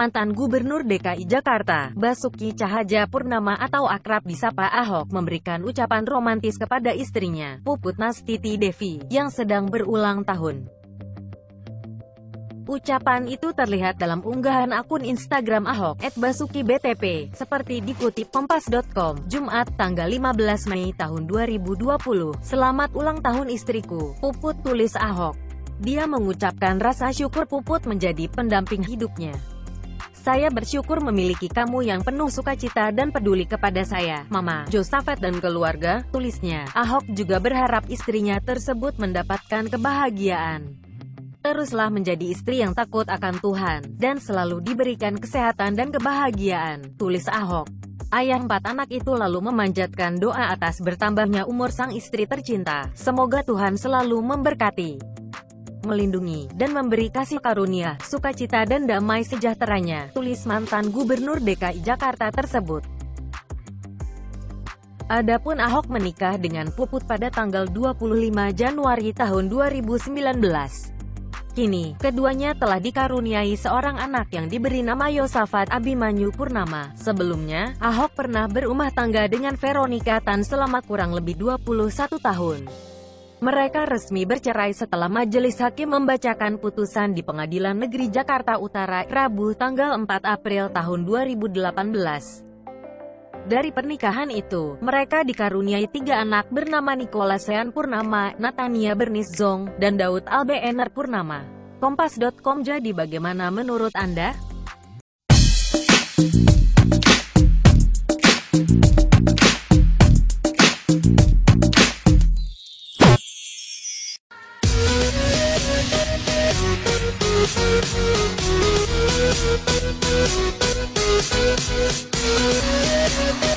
Mantan Gubernur DKI Jakarta, Basuki Cahaja Purnama atau akrab disapa Ahok memberikan ucapan romantis kepada istrinya, Puput Nastiti Devi, yang sedang berulang tahun. Ucapan itu terlihat dalam unggahan akun Instagram Ahok, @basukibtp, seperti dikutip Kompas.com, Jumat, tanggal 15 Mei tahun 2020. Selamat ulang tahun istriku, Puput tulis Ahok. Dia mengucapkan rasa syukur Puput menjadi pendamping hidupnya. Saya bersyukur memiliki kamu yang penuh sukacita dan peduli kepada saya, Mama, Josafat dan keluarga, tulisnya. Ahok juga berharap istrinya tersebut mendapatkan kebahagiaan. Teruslah menjadi istri yang takut akan Tuhan, dan selalu diberikan kesehatan dan kebahagiaan, tulis Ahok. Ayah empat anak itu lalu memanjatkan doa atas bertambahnya umur sang istri tercinta. Semoga Tuhan selalu memberkati melindungi, dan memberi kasih karunia, sukacita dan damai sejahteranya, tulis mantan Gubernur DKI Jakarta tersebut. Adapun Ahok menikah dengan Puput pada tanggal 25 Januari tahun 2019. Kini, keduanya telah dikaruniai seorang anak yang diberi nama Yosafat Abimanyu Purnama. Sebelumnya, Ahok pernah berumah tangga dengan Veronica Tan selama kurang lebih 21 tahun. Mereka resmi bercerai setelah majelis hakim membacakan putusan di Pengadilan Negeri Jakarta Utara, Rabu tanggal 4 April tahun 2018. Dari pernikahan itu, mereka dikaruniai tiga anak bernama Nikola Sean Purnama, Natania Bernice Zong, dan Daud Albener Purnama. Kompas.com jadi bagaimana menurut Anda? Thank you.